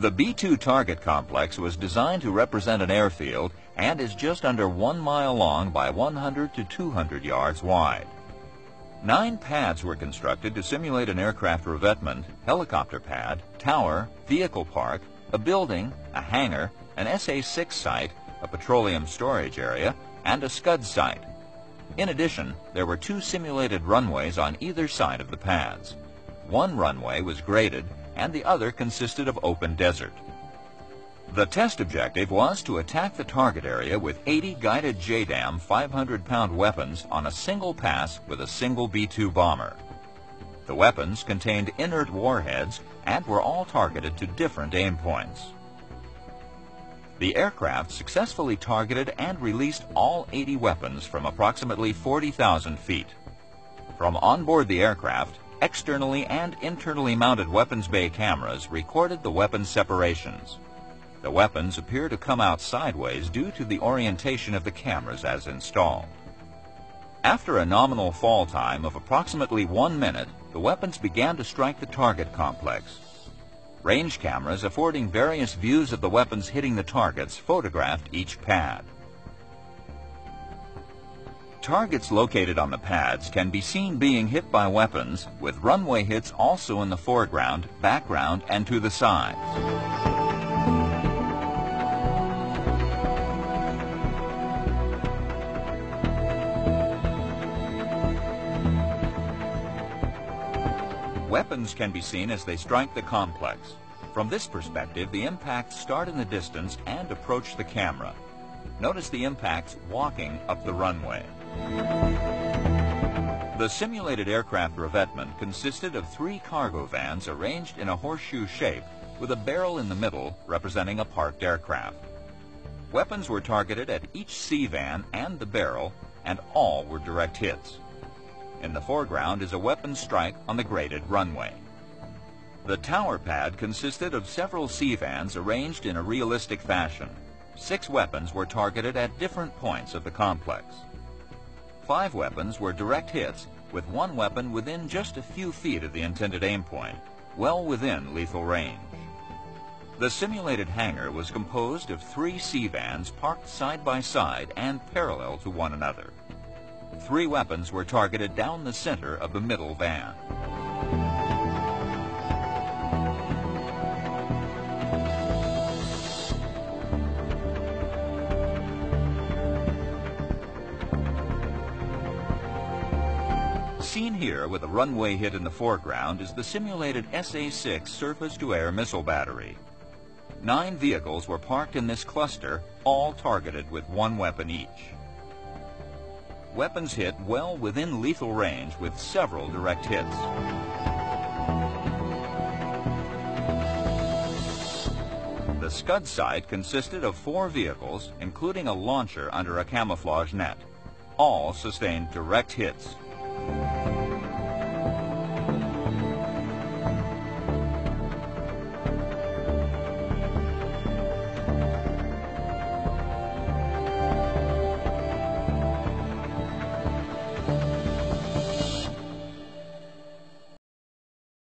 The B-2 target complex was designed to represent an airfield and is just under one mile long by 100 to 200 yards wide. Nine pads were constructed to simulate an aircraft revetment, helicopter pad, tower, vehicle park, a building, a hangar, an SA-6 site, a petroleum storage area, and a Scud site. In addition, there were two simulated runways on either side of the pads. One runway was graded and the other consisted of open desert. The test objective was to attack the target area with 80 guided JDAM 500-pound weapons on a single pass with a single B-2 bomber. The weapons contained inert warheads and were all targeted to different aim points. The aircraft successfully targeted and released all 80 weapons from approximately 40,000 feet. From onboard the aircraft, externally and internally mounted weapons bay cameras recorded the weapon separations. The weapons appear to come out sideways due to the orientation of the cameras as installed. After a nominal fall time of approximately one minute, the weapons began to strike the target complex. Range cameras affording various views of the weapons hitting the targets photographed each pad. Targets located on the pads can be seen being hit by weapons, with runway hits also in the foreground, background, and to the sides. Weapons can be seen as they strike the complex. From this perspective, the impacts start in the distance and approach the camera. Notice the impacts walking up the runway. The simulated aircraft revetment consisted of three cargo vans arranged in a horseshoe shape with a barrel in the middle representing a parked aircraft. Weapons were targeted at each C van and the barrel, and all were direct hits. In the foreground is a weapon strike on the graded runway. The tower pad consisted of several C-vans arranged in a realistic fashion. Six weapons were targeted at different points of the complex. Five weapons were direct hits, with one weapon within just a few feet of the intended aim point, well within lethal range. The simulated hangar was composed of three C-vans parked side by side and parallel to one another. Three weapons were targeted down the center of the middle van. Seen here with a runway hit in the foreground is the simulated SA-6 surface-to-air missile battery. Nine vehicles were parked in this cluster, all targeted with one weapon each. Weapons hit well within lethal range with several direct hits. The Scud site consisted of four vehicles, including a launcher under a camouflage net. All sustained direct hits.